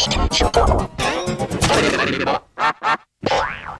してみましょうか。